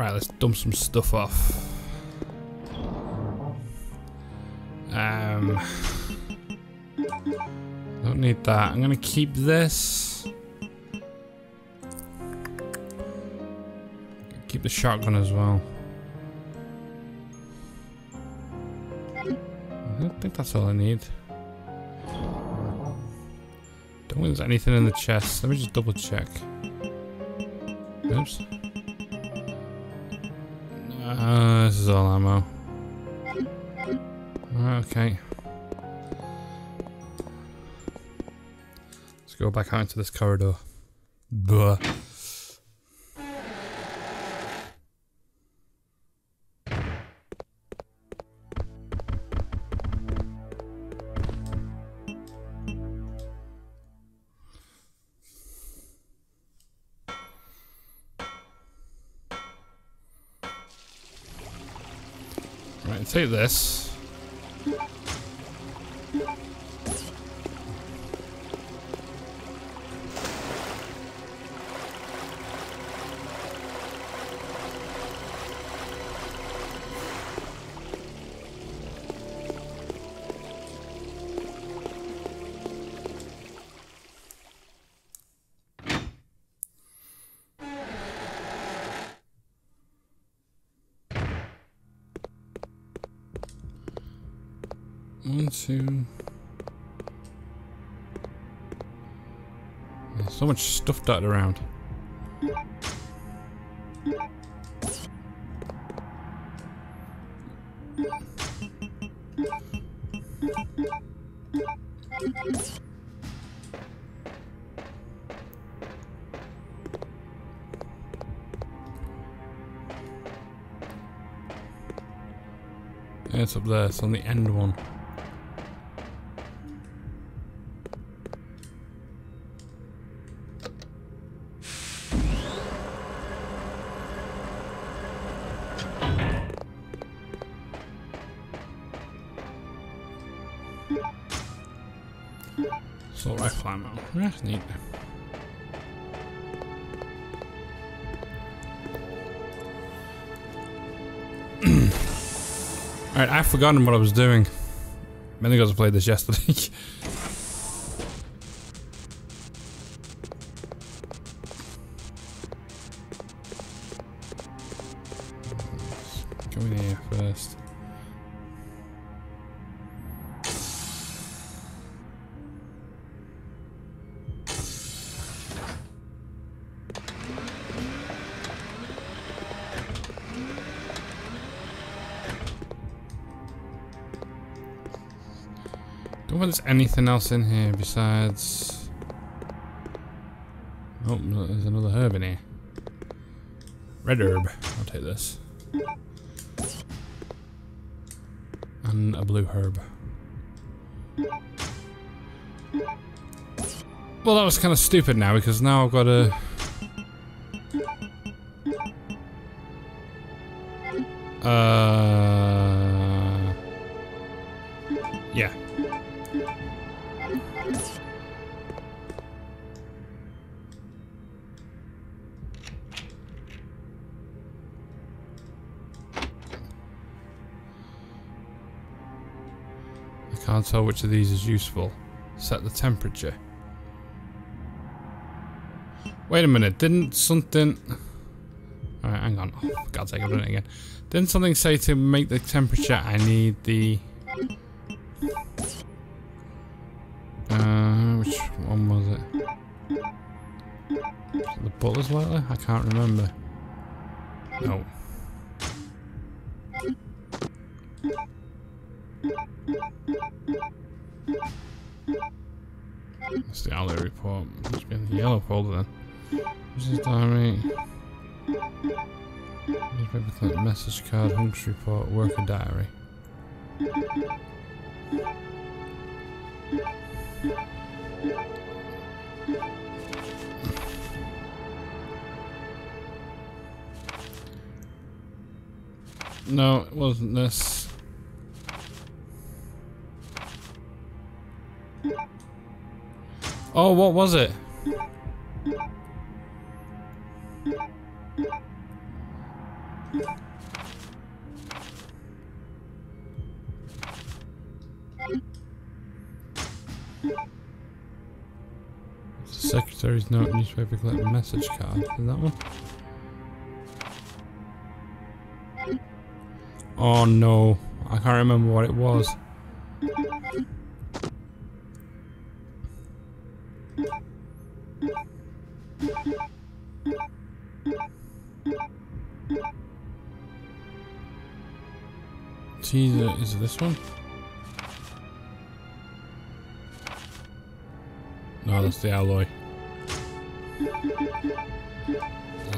Right, let's dump some stuff off. Um, don't need that. I'm gonna keep this. Keep the shotgun as well. I think that's all I need. Don't think there's anything in the chest. Let me just double check. Oops. Uh, this is all ammo. Okay. Let's go back out into this corridor. Buh. Right, take this. One. There's so much stuff dotted around. It's up there. It's on the end one. Assault rifle ammo. Yeah, neat. Alright, I've forgotten what I was doing. Many guys played this yesterday. Don't think there's anything else in here besides. Oh, there's another herb in here. Red herb. I'll take this. And a blue herb. Well, that was kind of stupid now because now I've got to. Uh. Can't tell which of these is useful. Set the temperature. Wait a minute, didn't something... Alright, hang on. Oh, God's sake, I've done it again. Didn't something say to make the temperature I need the... Uh, which one was it? The butler's letter? I can't remember. No. The alley report. Must be in the yellow folder then. Mrs. Diary. Newspaper clip, message card, hunks report, worker diary. No, it wasn't this. Oh, what was it? Secretary's note, newspaper clip, message card. Is that one? Oh no, I can't remember what it was. Teaser, is it this one? No, that's the alloy.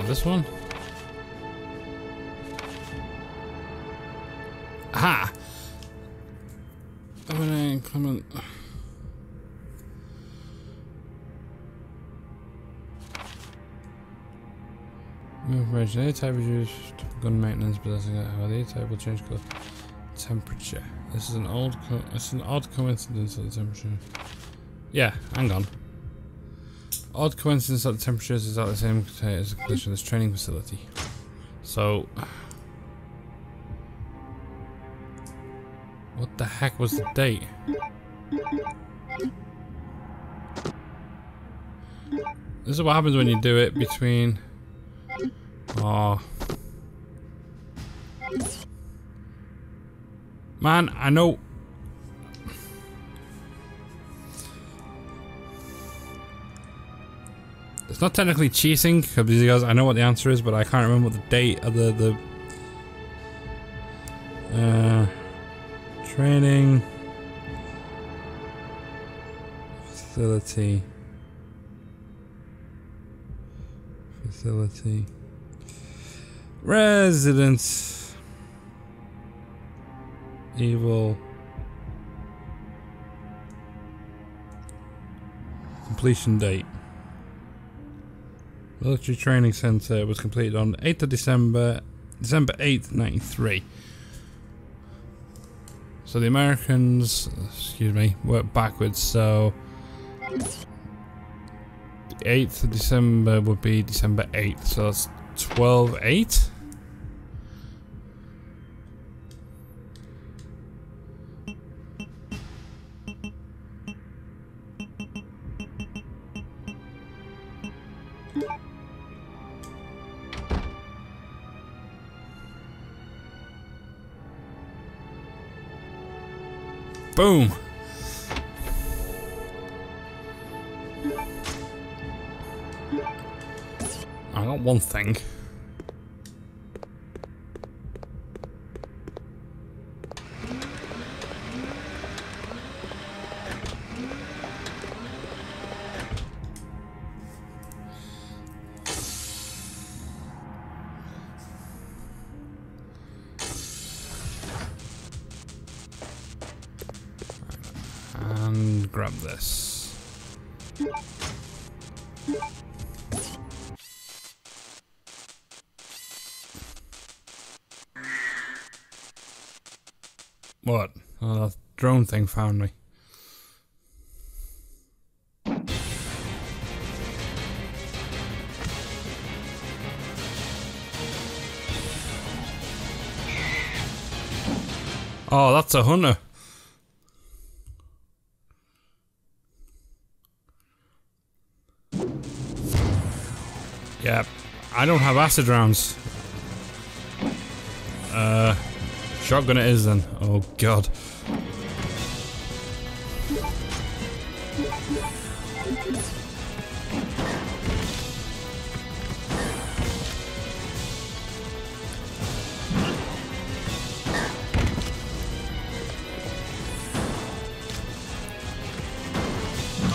Is this one? Aha! Opening, comment. Move Any type is used gun maintenance, but that's how the type will change color. Temperature. This is an old. it's an odd coincidence of the temperature. Yeah, hang on. Odd coincidence that the temperatures is at the same as the condition of this training facility. So... What the heck was the date? This is what happens when you do it between... Oh... Man, I know. It's not technically cheating because I know what the answer is, but I can't remember the date of the the uh, training facility. Facility. Resident evil completion date Military Training Centre was completed on 8th of December, December 8th, 93. So the Americans, excuse me, worked backwards, so the 8th of December would be December 8th, so that's 12-8? Boom. I got one thing. And grab this. What? Oh, that drone thing found me. Oh, that's a hunter. Yeah, I don't have acid rounds. Uh, shotgun it is then. Oh god.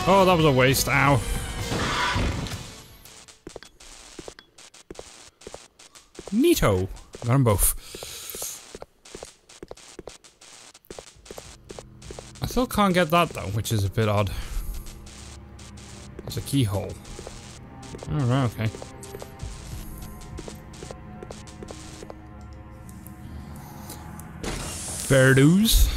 Oh, that was a waste. Ow. Neato. Got them both. I still can't get that though, which is a bit odd. It's a keyhole. Oh, Alright, okay. Fair dues.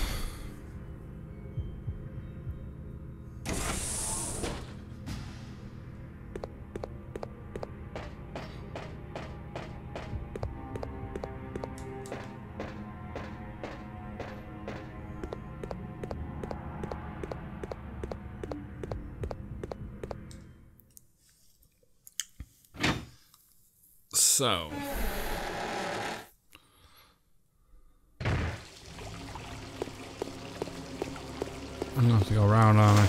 So. I'm gonna have to go around, aren't I?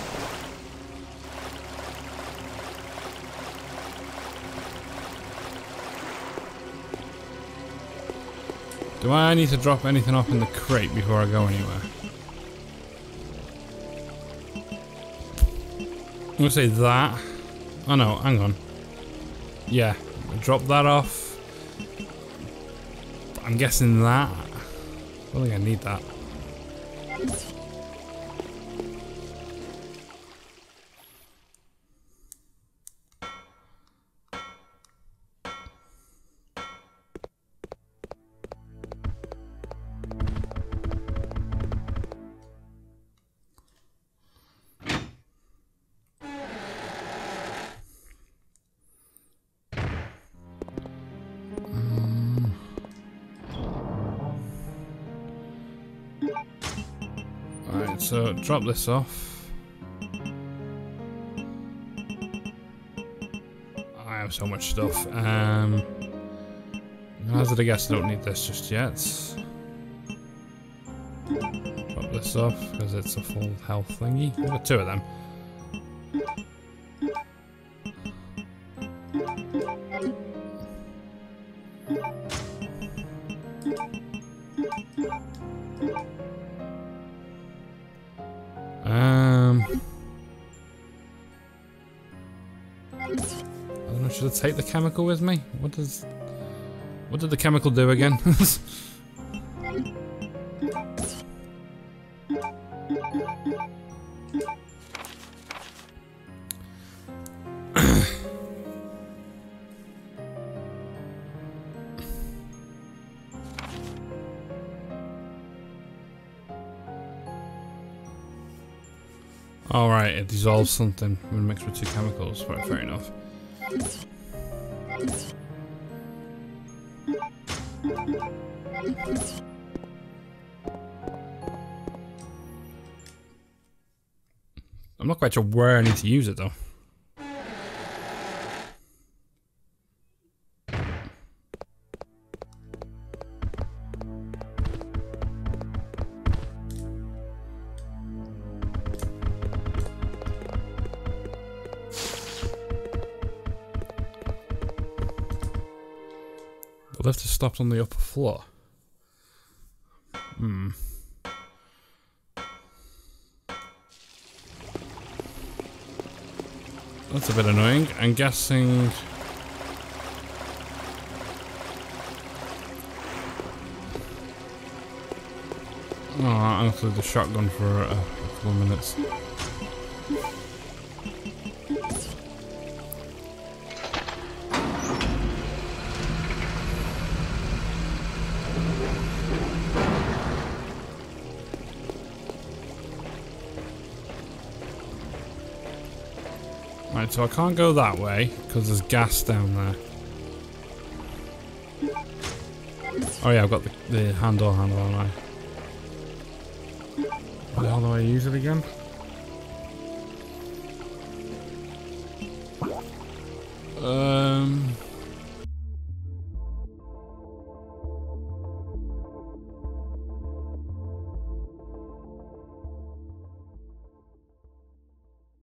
Do I need to drop anything off in the crate before I go anywhere? I'm gonna say that. Oh no, hang on. Yeah, drop that off. I'm guessing that. I don't think I need that. So drop this off. I have so much stuff. Um, hazard, I guess I don't need this just yet. Drop this off because it's a full health thingy. Got two of them. I don't know. Should I take the chemical with me? What does? What did the chemical do again? All right, it dissolves something when mixed with two chemicals. Right, fair enough. I'm not quite sure where I need to use it though. The lift is stopped on the upper floor. Hmm. That's a bit annoying. I'm guessing... Oh, I'll the shotgun for a, a couple of minutes. So I can't go that way because there's gas down there. Oh yeah, I've got the, the handle handle on I. How do I use it again? Um.